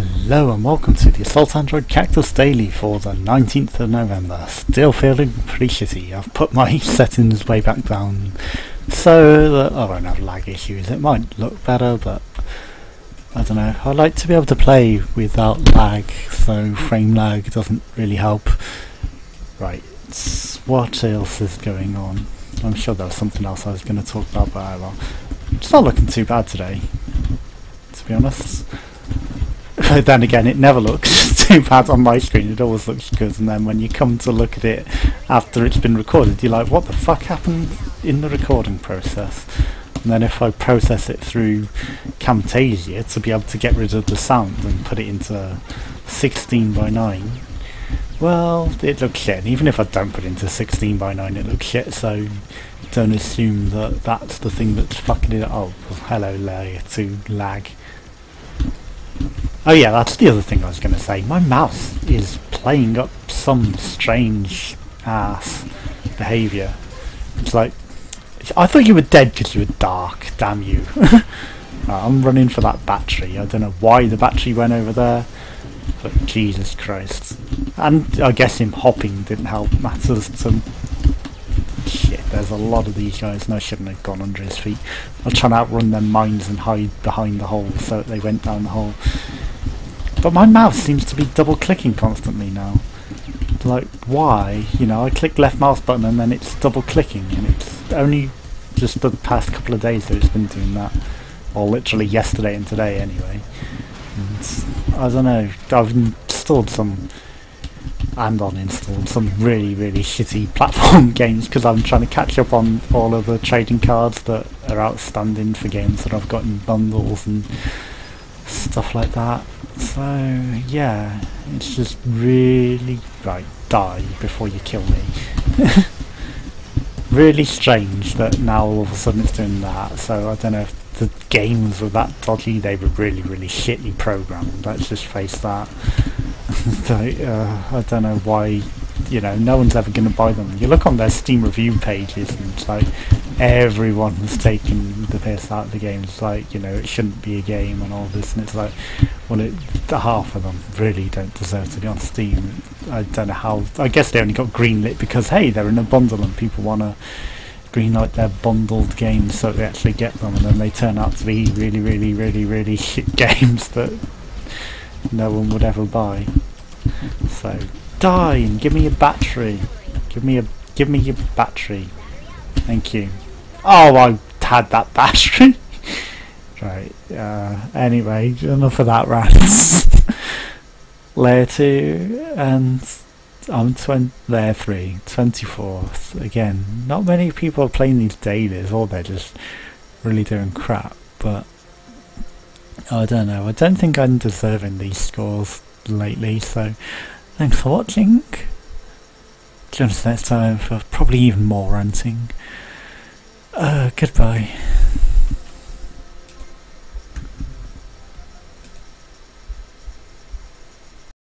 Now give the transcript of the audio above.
Hello and welcome to the Assault Android Cactus Daily for the 19th of November. Still feeling pretty shitty. I've put my settings way back down so that I won't have lag issues. It might look better but I don't know. I like to be able to play without lag so frame lag doesn't really help. Right, what else is going on? I'm sure there was something else I was going to talk about but well. It's not looking too bad today to be honest. But then again, it never looks too bad on my screen. It always looks good. And then when you come to look at it after it's been recorded, you're like, what the fuck happened in the recording process? And then if I process it through Camtasia to be able to get rid of the sound and put it into 16 by 9, well, it looks shit. And even if I don't put it into 16 by 9, it looks shit. So don't assume that that's the thing that's fucking it up. Hello, layer 2 lag. Oh yeah, that's the other thing I was going to say. My mouse is playing up some strange ass behaviour. It's like, I thought you were dead because you were dark, damn you. I'm running for that battery. I don't know why the battery went over there, but Jesus Christ. And I guess him hopping didn't help matters to... Shit, there's a lot of these guys and I shouldn't have gone under his feet. I'll try and outrun their mines and hide behind the hole so that they went down the hole. But my mouse seems to be double clicking constantly now. Like, why? You know, I click left mouse button and then it's double clicking and it's only just the past couple of days that it's been doing that. Or literally yesterday and today anyway. And I don't know, I've installed some and uninstalled some really really shitty platform games because I'm trying to catch up on all of the trading cards that are outstanding for games that I've got in bundles and stuff like that. So yeah, it's just really right. Die before you kill me. really strange that now all of a sudden it's doing that. So I don't know if the games were that dodgy. They were really really shitly programmed. Let's just face that. so, uh, I don't know why you know, no one's ever going to buy them. You look on their Steam review pages and it's like everyone's taking the piss out of the game. It's like, you know, it shouldn't be a game and all this and it's like, well, it, half of them really don't deserve to be on Steam. I don't know how, I guess they only got greenlit because, hey, they're in a bundle and people want to greenlight their bundled games so they actually get them and then they turn out to be really, really, really, really shit games that no one would ever buy. So and give me a battery. Give me a give me your battery. Thank you. Oh, I had that battery. right. Uh, anyway, enough of that rants. layer two and I'm 20, layer three, 24th. Again, not many people are playing these dailies, or they're just really doing crap. But I don't know. I don't think I'm deserving these scores lately. So Thanks for watching. Us next time for probably even more ranting. Uh, goodbye.